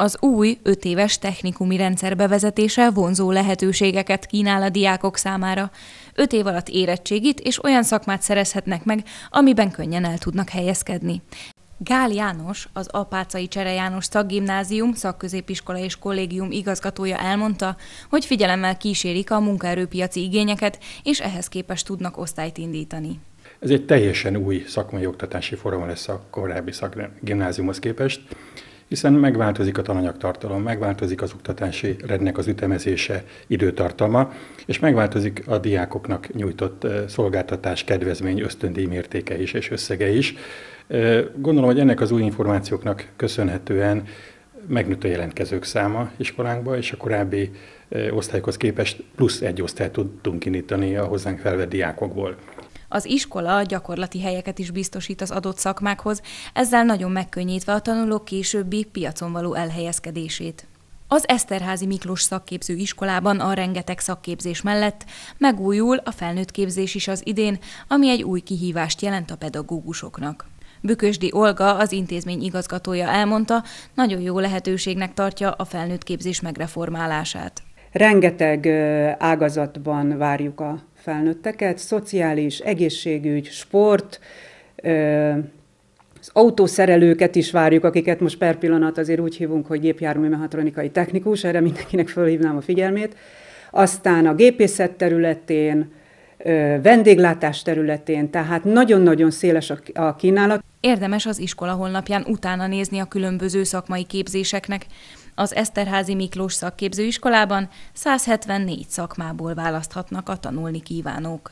Az új, öt éves technikumi rendszer bevezetése vonzó lehetőségeket kínál a diákok számára. Öt év alatt érettségit és olyan szakmát szerezhetnek meg, amiben könnyen el tudnak helyezkedni. Gál János, az Apácai Csere János Szakgimnázium, Szakközépiskola és Kollégium igazgatója elmondta, hogy figyelemmel kísérik a munkaerőpiaci igényeket, és ehhez képest tudnak osztályt indítani. Ez egy teljesen új szakmai oktatási forma lesz a korábbi szakgimnáziumhoz képest, hiszen megváltozik a tananyagtartalom, megváltozik az oktatási rendnek az ütemezése, időtartalma, és megváltozik a diákoknak nyújtott szolgáltatás, kedvezmény, ösztöndíj mértéke is és összege is. Gondolom, hogy ennek az új információknak köszönhetően megnőtt a jelentkezők száma iskolánkba, és a korábbi osztályokhoz képest plusz egy osztályt tudtunk indítani a hozzánk felvett diákokból. Az iskola gyakorlati helyeket is biztosít az adott szakmákhoz, ezzel nagyon megkönnyítve a tanulók későbbi piacon való elhelyezkedését. Az Eszterházi Miklós szakképző iskolában a rengeteg szakképzés mellett megújul a felnőtt képzés is az idén, ami egy új kihívást jelent a pedagógusoknak. Bükösdi Olga, az intézmény igazgatója elmondta, nagyon jó lehetőségnek tartja a felnőtt képzés megreformálását. Rengeteg ágazatban várjuk a felnőtteket, szociális, egészségügy, sport, az autószerelőket is várjuk, akiket most per pillanat azért úgy hívunk, hogy gépjármű mechatronikai technikus, erre mindenkinek fölhívnám a figyelmét. Aztán a gépészet területén, vendéglátás területén, tehát nagyon-nagyon széles a kínálat. Érdemes az iskola honlapján utána nézni a különböző szakmai képzéseknek. Az Eszterházi Miklós szakképzőiskolában 174 szakmából választhatnak a tanulni kívánók.